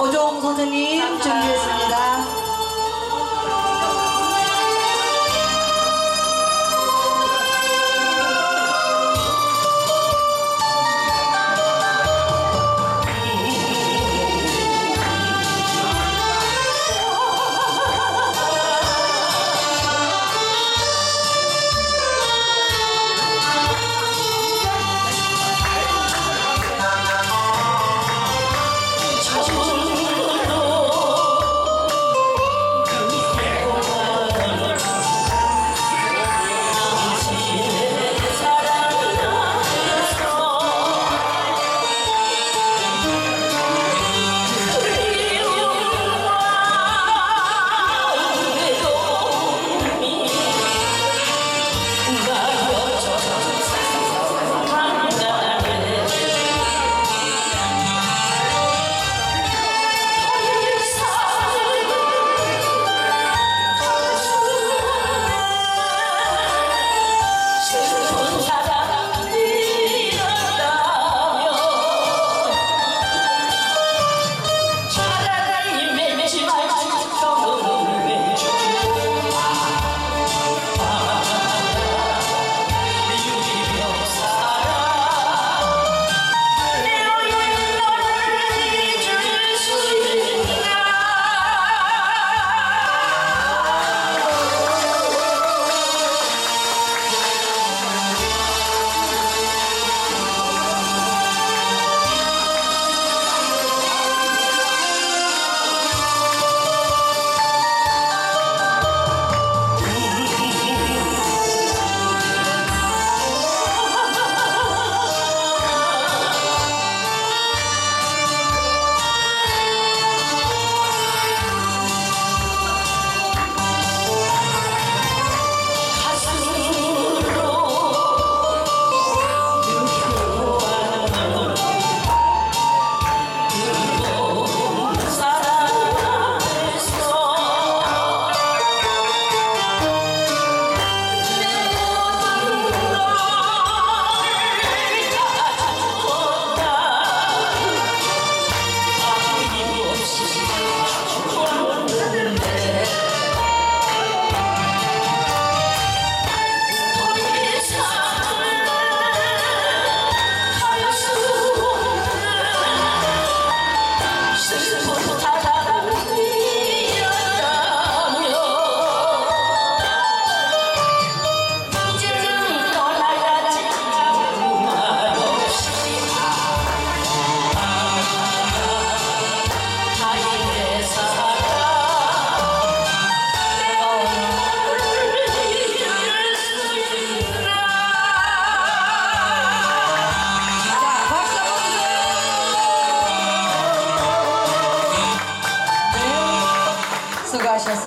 오종 선생님 준비해